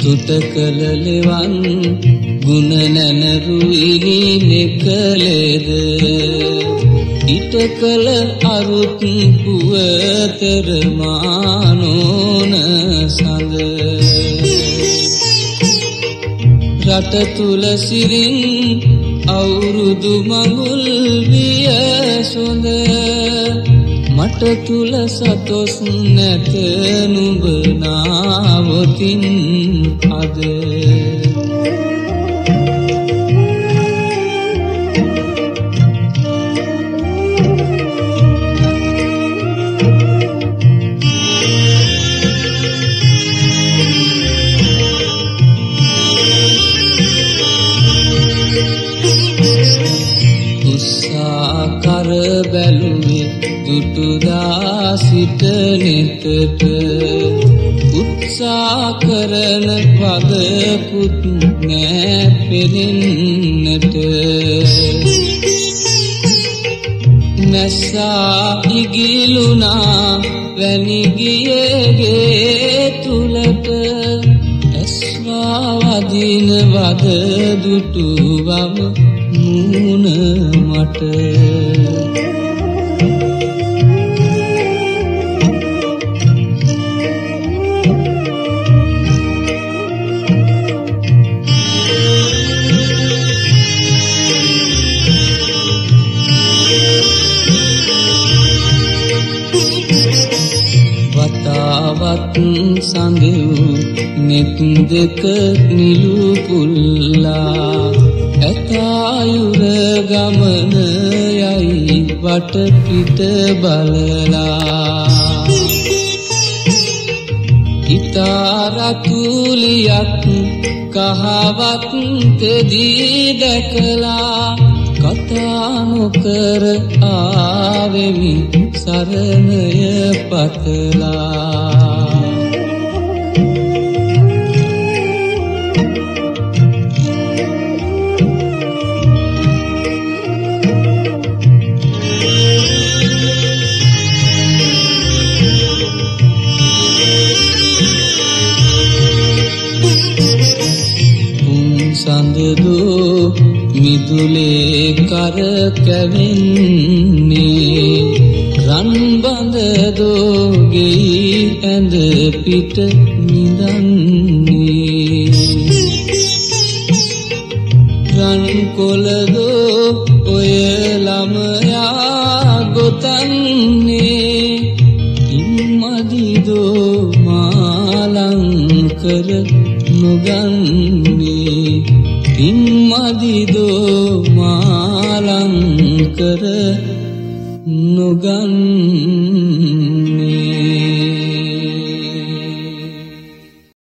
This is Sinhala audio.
තුත කළලෙවන් ගුණ නැනරුයිනි නෙකලේද? ඉට කළ අරුත් පුවතරමානෝන සඳ. රට තුල සිරින් අවුරුදු මඟුල් විය සොඳ. මට තුල සතොස් නැත නුඹ නාවතින් අද. දුටුදා සිට නෙතට උත්සා කරන වදකුත් නෑ පෙනෙන්නට. නැස්සා ඉගිලුනා වැනිගියගේ තුළට ඇස්වා වදින වද දුටුවම මූුණ මට. වතාවත් සඳව් නෙත් දෙක නිලු පුල්ලා. ඇතායුර ගමන යයි වටපිට බලලා. ඉතාරතුලියක් කහවත් තෙදී දැකලා. කතානොකර ආවෙමි සරණය පතලා. සඳදෝ මිදුලේ කර කැවෙන්නේ. රන්බඳදෝගේ ඇඳ පිට නිදන්නේ රන්කොලදෝ ඔය ළමයා ගොතන්නේ. ඉම්මදිදෝ මාලංකර නොගන්නේ. ඉම්මදිදෝ මාලංකර නොගන්න